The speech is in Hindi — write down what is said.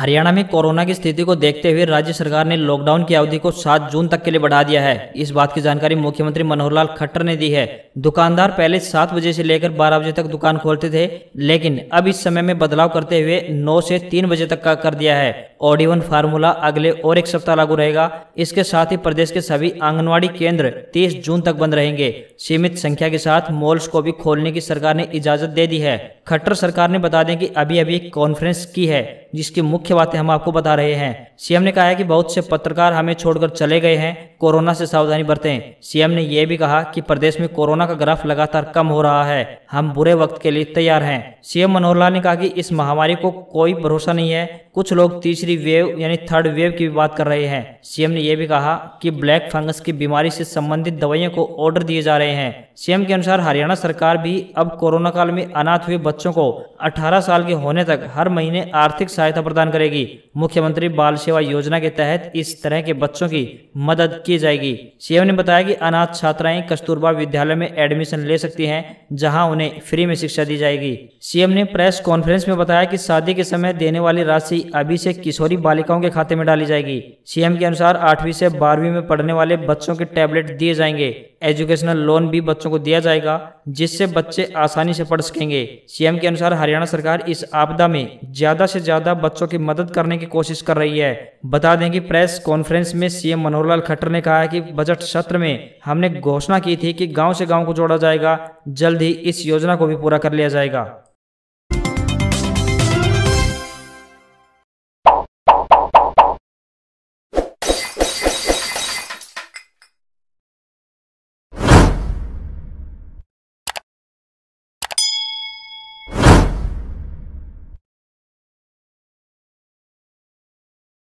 हरियाणा में कोरोना की स्थिति को देखते हुए राज्य सरकार ने लॉकडाउन की अवधि को 7 जून तक के लिए बढ़ा दिया है। इस बात की जानकारी मुख्यमंत्री मनोहर लाल खट्टर ने दी है। दुकानदार पहले 7 बजे से लेकर 12 बजे तक दुकान खोलते थे, लेकिन अब इस समय में बदलाव करते हुए 9 से 3 बजे तक का कर दिया है। ऑडिवन फार्मूला अगले और एक सप्ताह लागू रहेगा। इसके साथ ही प्रदेश के सभी आंगनबाड़ी केंद्र तीस जून तक बंद रहेंगे। सीमित संख्या के साथ मॉल्स को भी खोलने की सरकार ने इजाज़त दे दी है। खट्टर सरकार ने बता दें कि अभी अभी एक कॉन्फ्रेंस की है, जिसकी मुख्य बातें हम आपको बता रहे हैं। सीएम ने कहा है कि बहुत से पत्रकार हमें छोड़कर चले गए हैं, कोरोना से सावधानी बरतें। सीएम ने यह भी कहा कि प्रदेश में कोरोना का ग्राफ लगातार कम हो रहा है। हम बुरे वक्त के लिए तैयार हैं। सीएम मनोहर लाल ने कहा कि इस महामारी को कोई भरोसा नहीं है। कुछ लोग तीसरी वेव, यानी थर्ड वेव की भी बात कर रहे हैं। सीएम ने यह भी कहा कि ब्लैक फंगस की बीमारी से संबंधित दवाइयों को ऑर्डर दिए जा रहे हैं। सीएम के अनुसार हरियाणा सरकार भी अब कोरोना काल में अनाथ हुए बच्चों को 18 साल के होने तक हर महीने आर्थिक सहायता प्रदान करेगी। मुख्यमंत्री बाल सेवा योजना के तहत इस तरह के बच्चों की मदद की जाएगी। सीएम ने बताया कि अनाथ छात्राएँ कस्तूरबा विद्यालय में एडमिशन ले सकती हैं, जहाँ उन्हें फ्री में शिक्षा दी जाएगी। सीएम ने प्रेस कॉन्फ्रेंस में बताया कि शादी के समय देने वाली राशि अभी से किशोरी बालिकाओं के खाते में डाली जाएगी। सीएम के अनुसार आठवीं से बारहवीं में पढ़ने वाले बच्चों के टैबलेट दिए जाएँगे। एजुकेशनल लोन भी बच्चों को दिया जाएगा, जिससे बच्चे आसानी से पढ़ सकेंगे। सीएम के अनुसार हरियाणा सरकार इस आपदा में ज़्यादा से ज़्यादा बच्चों की मदद करने की कोशिश कर रही है। बता दें कि प्रेस कॉन्फ्रेंस में सीएम मनोहर लाल खट्टर ने कहा है कि बजट सत्र में हमने घोषणा की थी कि गाँव से गाँव को जोड़ा जाएगा, जल्द ही इस योजना को भी पूरा कर लिया जाएगा।